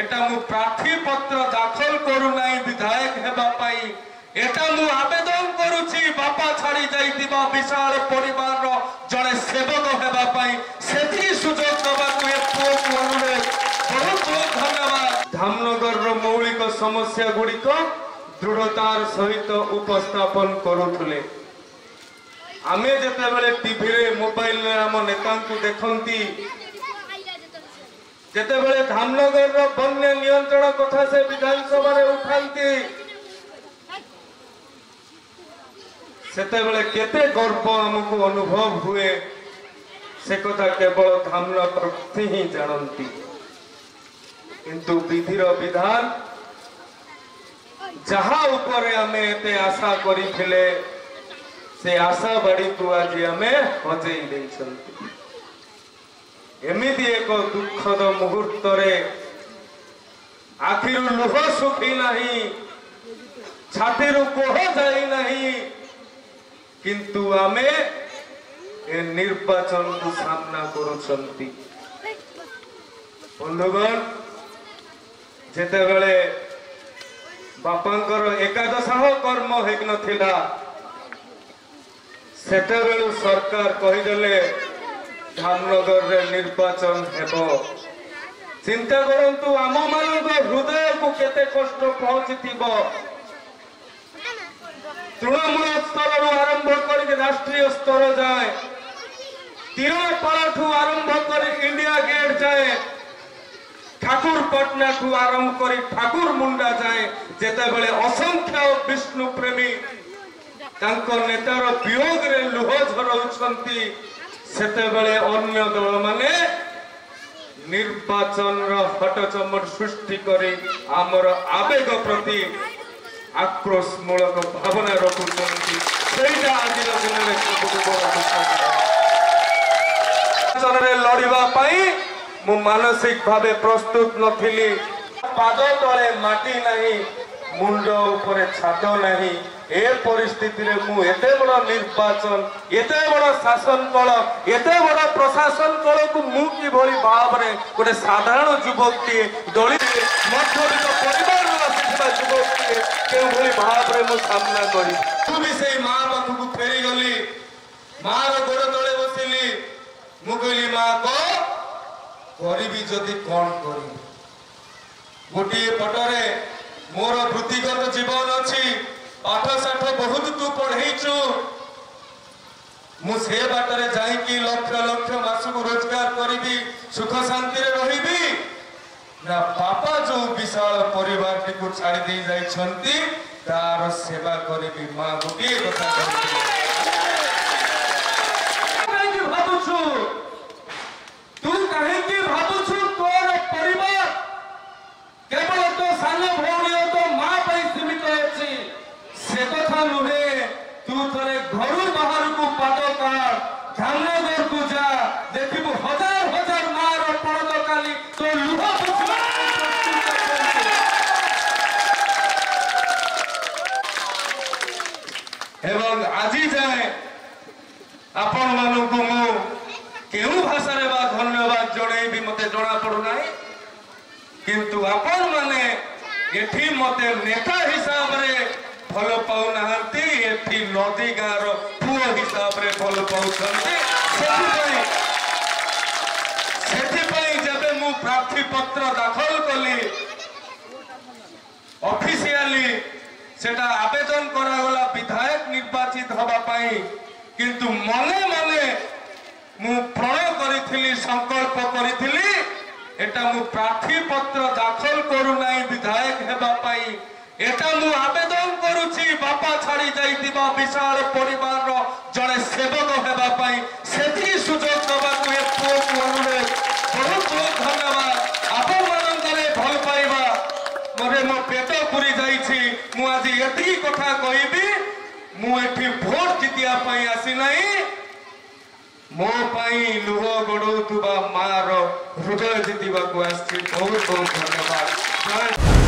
এটা মু প্রার্থী পত্র দাখল করু নাই বিধায়ক হেবা পাই এটা মু আবেদন করুছি বাপা ছাড়ি যাইতিবা বিশাল পরিবারর জনে সেবক হেবা পাই সেতিকি সুযোগ দেবা দেবাকু এক পুଅକୁ অনুরোধ বহুত বহুত ধন্যবাদ ধামনগরর মৌলিক সমস্যা গুড়িক দৃঢ়তার সহিত উপস্থাপন করুথুলে আমি যেতবেলে টিভিরে মোবাইলরে আমার নেতাঙ্কু দেখন্তি ଯେତେବେଳେ ଧାମନଗରର ବନ୍ୟା ନିୟନ୍ତ୍ରଣ କଥା ସେ ବିଧାନସଭାରେ ଉଠାନ୍ତି ସେତେବେଳେ କେତେ ଗର୍ବ ଆମକୁ ଅନୁଭବ ହୁଏ ସେ କଥା କେବଳ ଧାମନଗରଥି ହିଁ ଜାଣନ୍ତି କିନ୍ତୁ ବିଧିର ବିଧାନ ଯାହା ଉପରେ ଆମେ ଏତେ ଆଶା କରିଥିଲେ ସେ ଆଶାବାଡ଼ିକୁ ଆଜି ଆମେ ହଜେଇ ଦେଇଛନ୍ତି ଏମିତି ଏକ ଦୁଃଖଦ ମୁହୂର୍ତ୍ତରେ ଆଖିରୁ ଲୁହ ଶୁଖି ନାହିଁ ଛାତିରୁ କୋହ ଯାଇ ନାହିଁ କିନ୍ତୁ ଆମେ ଏ ନିର୍ବାଚନକୁ ସାମ୍ନା କରୁଛନ୍ତି বন্ধুগণ যেতবে বাপাঙ্কর একাদশাহ কর্ম হয়ে নথিলা সেতবেলু সরকার কহিদেলে ଧାମନଗରରେ ନିର୍ବାଚନ ହେବ ଚିନ୍ତା କରନ୍ତୁ ଆମମାନଙ୍କ ହୃଦୟକୁ କେତେ କଷ୍ଟ ପହଞ୍ଚିଥିବ ତୃଣମୂଳ ସ୍ତରରୁ ଆରମ୍ଭ କରିକି ରାଷ୍ଟ୍ରୀୟ ସ୍ତର ଯାଏ ତିରପାଳଠୁ ଆରମ୍ଭ କରି ଇଣ୍ଡିଆ ଗେଟ୍ ଯାଏ ঠাকুর পাটনা ঠু আরম্ভ করে ঠাকুর মুন্ডা যায় যেতবে অসংখ্য বিষ্ণু প্রেমী তাঙ্ক নেতার বিয়োগরে লুহ ঝরাউছন্তি ସେତେବେଳେ ଅନ୍ୟ ଦଳମାନେ ନିର୍ବାଚନର ହଟଚମଟ ସୃଷ୍ଟି କରି ଆମର ଆବେଗ ପ୍ରତି ଆକ୍ରୋଶମୂଳକ ଭାବନା ରଖୁଛନ୍ତି ସେଇଟା ଆଜିର ଦିନରେ ନିର୍ବାଚନରେ ଲଢିବା ପାଇଁ ମୁଁ ମାନସିକ ଭାବେ ପ୍ରସ୍ତୁତ ନଥିଲି ପାଦ ତଳେ ମାଟି ନାହିଁ ମୁଣ୍ଡ ଉପରେ ଛାତ ନାହିଁ ଏ ପରିସ୍ଥିତିରେ ମୁଁ ଏତେ ବଡ଼ ନିର୍ବାଚନ ଏତେ ବଡ଼ ଶାସନ କଳ ଏତେ ବଡ଼ ପ୍ରଶାସନ କଳକୁ ମୁଁ କିଭଳି ଭାବରେ ଗୋଟେ ସାଧାରଣ ଯୁବକଟିଏ ଦଳିତ ମଧ୍ୟବିତ୍ତ ପରିବାରରୁ ଆସିଥିବା ଯୁବକଟିଏ କେଉଁଭଳି ଭାବରେ ମୁଁ ସାମ୍ନା କରିବି ମୁଁ ବି ସେଇ ମା ପାଖକୁ ଫେରିଗଲି ମାର ଗୋଡ଼ ତଳେ ବସିଲି ମୁଁ କହିଲି ମା କଣ କରିବି ଯଦି କଣ କରିବି ଗୋଟିଏ ପଟରେ ମୋର ବୃତ୍ତିଗତ ଜୀବନ ଅଛି ପାଠ ସାଠ ବହୁତ ତୁ ପଢେଇଛୁ ମୁଁ ସେ ବାଟରେ ଯାଇକି ଲକ୍ଷ ଲକ୍ଷ ମାସକୁ ରୋଜଗାର କରିବି ସୁଖ ଶାନ୍ତିରେ ରହିବି ନା ବାପା ଯୋଉ ବିଶାଳ ପରିବାରଟିକୁ ଛାଡି ଦେଇ ଯାଇଛନ୍ତି ତାର ସେବା କରିବି ମା ଗୋଟିଏ କଥା କହିଥିଲେ ଏବଂ ଆଜି ଯାଏ ଆପଣମାନଙ୍କୁ ମୁଁ କେଉଁ ଭାଷାରେ ବା ଧନ୍ୟବାଦ ଜଣେଇବି ମୋତେ ଜଣାପଡ଼ୁନାହିଁ କିନ୍ତୁ ଆପଣମାନେ ଏଠି ମୋତେ ନେତା ହିସାବରେ ଭଲ ପାଉନାହାନ୍ତି ଏଠି ନଦୀ ଗାଁର ପୁଅ ହିସାବରେ ଭଲ ପାଉଛନ୍ତି ସେଥିପାଇଁ ସେଥିପାଇଁ ଯେବେ ମୁଁ ପ୍ରାର୍ଥୀ ପତ୍ର ଦାଖଲ କଲି ଅଫିସିଆଲି ସେଟା ଆବେଦନ କରାଗଲା নির্বাচিত হওয়া ପାଇଁ କିନ୍ତୁ মনে ମନେ ମୁଁ ପ୍ରଣ କରିଥିଲି ସଂକଳ୍ପ କରିଥିଲି এটা মু প্রার্থী পত্র দাখল করু নাই বিধায়ক হেবা পাই এটা মু আবেদন করুছি বাপা ছাড়ি যাইতিবা বিশাল পরিবার ମୁଁ ଏଠି ଭୋଟ ଜିତିବା ପାଇଁ ଆସିନାହିଁ ମୋ ପାଇଁ ଲୁହ ଗଡ଼ଉଥିବା ମାଆର ହୃଦୟ ଜିତିବାକୁ ଆସିଛି ବହୁତ ବହୁତ ଧନ୍ୟବାଦ